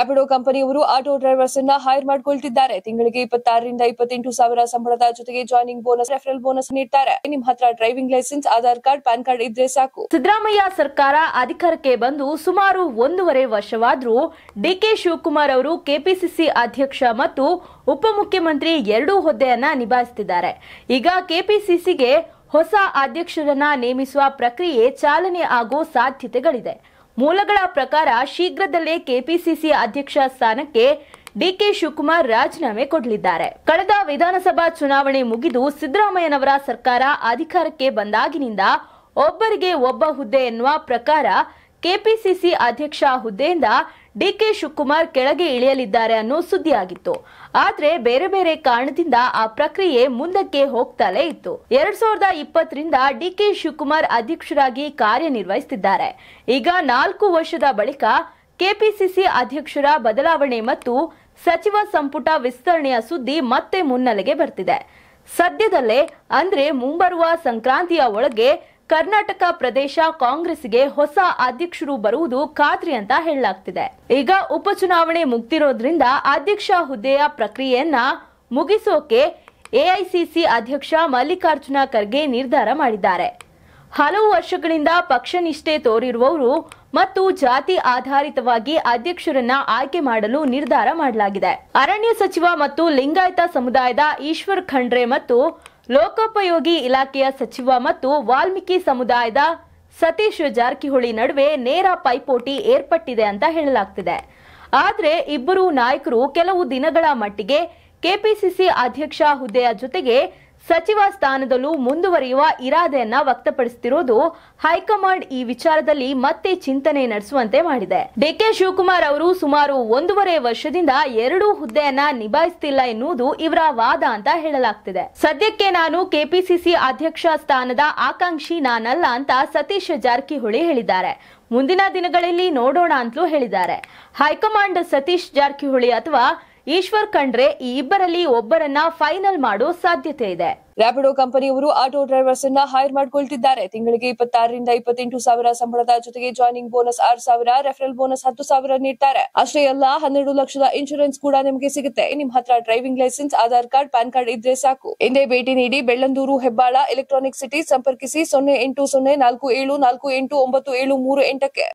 ರ್ಯಾಪಿಡೋ ಕಂಪನಿಯವರು auto drivers ಅನ್ನ hire ಮಾಡಿಕೊಳ್ತಿದ್ದಾರೆ. ತಿಂಗಳಿಗೆ ಇಪ್ಪತ್ತಾರರಿಂದ ಇಪ್ಪತ್ತೆಂಟು ಸಾವಿರ ಸಂಬಳದ ಜೊತೆಗೆ ಜಾಯಿನಿಂಗ್ ಬೋನಸ್, ರೆಫರಲ್ ಬೋನಸ್ ನೀಡ್ತಾರೆ. ನಿಮ್ಮ ಹತ್ರ driving licence, Aadhaar card, PAN card ಇದ್ರೆ ಸಾಕು. ಸಿದ್ದರಾಮಯ್ಯ ಸರ್ಕಾರ ಅಧಿಕಾರಕ್ಕೆ ಬಂದು ಸುಮಾರು ಒಂದೂವರೆ ವರ್ಷವಾದರೂ ಡಿಕೆ ಶಿವಕುಮಾರ್ ಅವರು ಕೆಪಿಸಿಸಿ ಅಧ್ಯಕ್ಷ ಮತ್ತು ಉಪಮುಖ್ಯಮಂತ್ರಿ ಎರಡೂ ಹುದ್ದೆಯನ್ನ ನಿಭಾಯಿಸುತ್ತಿದ್ದಾರೆ ಈಗ ಕೆಪಿಸಿಸಿಗೆ ಹೊಸ ಅಧ್ಯಕ್ಷರನ್ನ ನೇಮಿಸುವ ಪ್ರಕ್ರಿಯೆ ಚಾಲನೆ ಆಗೋ ಸಾಧ್ಯತೆಗಳಿದೆ. ಮೂಲಗಳ ಪ್ರಕಾರ ಶೀಘ್ರದಲ್ಲೇ ಕೆಪಿಸಿಸಿ ಅಧ್ಯಕ್ಷ ಸ್ಥಾನಕ್ಕೆ ಡಿಕೆ ಶಿವಕುಮಾರ್ ರಾಜೀನಾಮೆ ಕೊಡಲಿದ್ದಾರೆ. ಕಳೆದ ವಿಧಾನಸಭಾ ಚುನಾವಣೆ ಮುಗಿದು ಸಿದ್ದರಾಮಯ್ಯನವರ ಸರ್ಕಾರ ಅಧಿಕಾರಕ್ಕೆ ಬಂದಾಗಿನಿಂದ ಒಬ್ಬರಿಗೆ ಒಬ್ಬ ಹುದ್ದೆ ಎನ್ನುವ ಪ್ರಕಾರ ಕೆಪಿಸಿಸಿ ಅಧ್ಯಕ್ಷ ಹುದ್ದೆಯಿಂದ ಡಿಕೆ ಶಿವಕುಮಾರ್ ಕೆಳಗೆ ಇಳಿಯಲಿದ್ದಾರೆ ಅನ್ನೋ ಸುದ್ದಿಯಾಗಿತ್ತು. ಆದ್ರೆ ಬೇರೆ ಬೇರೆ ಕಾರಣದಿಂದ ಆ ಪ್ರಕ್ರಿಯೆ ಮುಂದಕ್ಕೆ ಹೋಗ್ತಲೇ ಇತ್ತು. ಎರಡ್ ಸಾವಿರದ ಇಪ್ಪತ್ತರಿಂದ ಡಿಕೆ ಶಿವಕುಮಾರ್ ಅಧ್ಯಕ್ಷರಾಗಿ ಕಾರ್ಯನಿರ್ವಹಿಸುತ್ತಿದ್ದಾರೆ ಈಗ ನಾಲ್ಕು ವರ್ಷದ ಬಳಿಕ ಕೆಪಿಸಿಸಿ ಅಧ್ಯಕ್ಷರ ಬದಲಾವಣೆ ಮತ್ತು ಸಚಿವ ಸಂಪುಟ ವಿಸ್ತರಣೆಯ ಸುದ್ದಿ ಮತ್ತೆ ಮುನ್ನೆಲೆಗೆ ಬರ್ತಿದೆ. ಸದ್ಯದಲ್ಲೇ ಅಂದ್ರೆ ಮುಂಬರುವ ಸಂಕ್ರಾಂತಿಯ ಒಳಗೆ ಕರ್ನಾಟಕ ಪ್ರದೇಶ ಕಾಂಗ್ರೆಸ್ಗೆ ಹೊಸ ಅಧ್ಯಕ್ಷರು ಬರುವುದು ಖಾತ್ರಿ ಅಂತ ಹೇಳಲಾಗ್ತಿದೆ. ಈಗ ಉಪಚುನಾವಣೆ ಮುಗ್ದಿರೋದ್ರಿಂದ ಅಧ್ಯಕ್ಷ ಹುದ್ದೆಯ ಪ್ರಕ್ರಿಯೆಯನ್ನ ಮುಗಿಸೋಕೆ ಎಐಸಿಸಿ ಅಧ್ಯಕ್ಷ ಮಲ್ಲಿಕಾರ್ಜುನ ಖರ್ಗೆ ನಿರ್ಧಾರ ಮಾಡಿದ್ದಾರೆ. ಹಲವು ವರ್ಷಗಳಿಂದ ಪಕ್ಷ ನಿಷ್ಠೆ ತೋರಿರುವವರು ಮತ್ತು ಜಾತಿ ಆಧಾರಿತವಾಗಿ ಅಧ್ಯಕ್ಷರನ್ನ ಆಯ್ಕೆ ಮಾಡಲು ನಿರ್ಧಾರ ಮಾಡಲಾಗಿದೆ. ಅರಣ್ಯ ಸಚಿವ ಮತ್ತು ಲಿಂಗಾಯತ ಸಮುದಾಯದ ಈಶ್ವರ್ ಖಂಡ್ರೆ ಮತ್ತು ಲೋಕೋಪಯೋಗಿ ಇಲಾಖೆಯ ಸಚಿವ ಮತ್ತು ವಾಲ್ಮೀಕಿ ಸಮುದಾಯದ ಸತೀಶ್ ಜಾರಕಿಹೊಳಿ ನಡುವೆ ನೇರ ಪೈಪೋಟಿ ಏರ್ಪಟ್ಟಿದೆ ಅಂತ ಹೇಳಲಾಗ್ತಿದೆ. ಆದರೆ ಇಬ್ಬರು ನಾಯಕರು ಕೆಲವು ದಿನಗಳ ಮಟ್ಟಿಗೆ ಕೆಪಿಸಿಸಿ ಅಧ್ಯಕ್ಷ ಹುದ್ದೆಯ ಜೊತೆಗೆ ಸಚಿವ ಸ್ಥಾನದಲ್ಲೂ ಮುಂದುವರಿಯುವ ಇರಾದೆಯನ್ನ ವ್ಯಕ್ತಪಡಿಸುತ್ತಿರುವುದು ಹೈಕಮಾಂಡ್ ಈ ವಿಚಾರದಲ್ಲಿ ಮತ್ತೆ ಚಿಂತನೆ ನಡೆಸುವಂತೆ ಮಾಡಿದೆ. ಡಿಕೆ ಶಿವಕುಮಾರ್ ಅವರು ಸುಮಾರು ಒಂದೂವರೆ ವರ್ಷದಿಂದ ಎರಡೂ ಹುದ್ದೆಯನ್ನ ನಿಭಾಯಿಸುತ್ತಿಲ್ಲ ಎನ್ನುವುದು ಇವರ ವಾದ ಅಂತ ಹೇಳಲಾಗ್ತಿದೆ. ಸದ್ಯಕ್ಕೆ ನಾನು ಕೆಪಿಸಿಸಿ ಅಧ್ಯಕ್ಷ ಸ್ಥಾನದ ಆಕಾಂಕ್ಷಿ ನಾನಲ್ಲ ಅಂತ ಸತೀಶ್ ಜಾರಕಿಹೊಳಿ ಹೇಳಿದ್ದಾರೆ. ಮುಂದಿನ ದಿನಗಳಲ್ಲಿ ನೋಡೋಣ ಅಂತಲೂ ಹೇಳಿದ್ದಾರೆ. ಹೈಕಮಾಂಡ್ ಸತೀಶ್ ಜಾರಕಿಹೊಳಿ ಅಥವಾ ಈಶ್ವರ್ ಖಂಡ್ರೆ ಈ ಇಬ್ಬರಲ್ಲಿ ಒಬ್ಬರನ್ನ ಫೈನಲ್ ಮಾಡೋ ಸಾಧ್ಯತೆ ಇದೆ. ರ್ಯಾಪಿಡೋ ಕಂಪನಿಯವರು ಆಟೋ ಡ್ರೈವರ್ಸ್ ಅನ್ನ ಹೈರ್ ಮಾಡಿಕೊಳ್ತಿದ್ದಾರೆ. ತಿಂಗಳಿಗೆ ಇಪ್ಪತ್ತಾರರಿಂದ ಇಪ್ಪತ್ತೆಂಟು ಸಾವಿರ ಸಂಬಳದ ಜೊತೆಗೆ ಜಾಯಿನಿಂಗ್ ಬೋನಸ್ ಆರು ಸಾವಿರ, ರೆಫರಲ್ ಬೋನಸ್ ಹತ್ತು ಸಾವಿರ ನೀಡ್ತಾರೆ. ಅಷ್ಟೇ ಅಲ್ಲ, ಹನ್ನೆರಡು ಲಕ್ಷದ ಇನ್ಶೂರೆನ್ಸ್ ಕೂಡ ನಿಮಗೆ ಸಿಗುತ್ತೆ. ನಿಮ್ ಹತ್ರ driving licence Aadhaar card, PAN card ಇದ್ರೆ ಸಾಕು. ಹಿಂದೆ ಭೇಟಿ ನೀಡಿ ಬೆಳ್ಳಂದೂರು, ಹೆಬ್ಬಾಳ ಎಲೆಕ್ಟ್ರಾನಿಕ್ ಸಿಟಿ ಸಂಪರ್ಕಿಸಿ ಸೊನ್ನೆ ಎಂಟು ಸೊನ್ನೆ ನಾಲ್ಕು ಏಳು ನಾಲ್ಕು ಎಂಟು ಒಂಬತ್ತು ಏಳು ಮೂರು ಎಂಟಕ್ಕೆ.